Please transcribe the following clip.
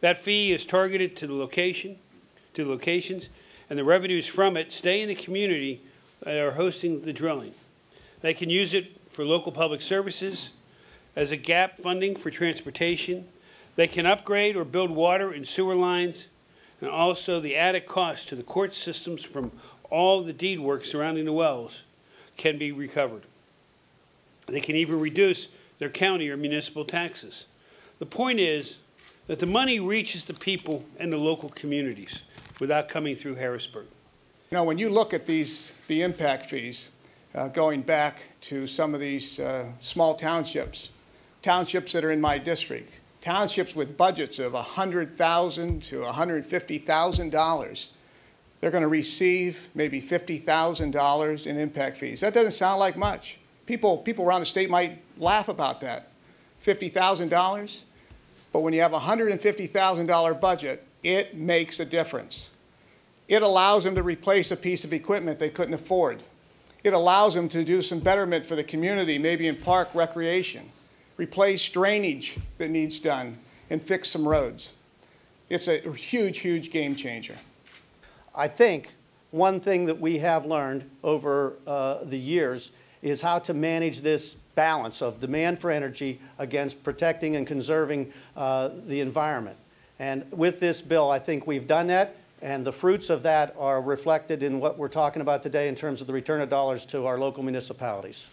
That fee is targeted to the location, to locations, and the revenues from it stay in the community that are hosting the drilling. They can use it for local public services, as a gap funding for transportation. They can upgrade or build water and sewer lines, and also the added cost to the court systems from all the deed work surrounding the wells can be recovered. They can even reduce their county or municipal taxes. The point is that the money reaches the people and the local communities without coming through Harrisburg. You know, when you look at these, the impact fees, uh, going back to some of these uh, small townships, townships that are in my district, townships with budgets of 100,000 to $150,000, they're going to receive maybe $50,000 in impact fees. That doesn't sound like much. People, people around the state might laugh about that. $50,000? But when you have a $150,000 budget, it makes a difference. It allows them to replace a piece of equipment they couldn't afford. It allows them to do some betterment for the community, maybe in park recreation replace drainage that needs done, and fix some roads. It's a huge, huge game changer. I think one thing that we have learned over uh, the years is how to manage this balance of demand for energy against protecting and conserving uh, the environment. And with this bill, I think we've done that, and the fruits of that are reflected in what we're talking about today in terms of the return of dollars to our local municipalities.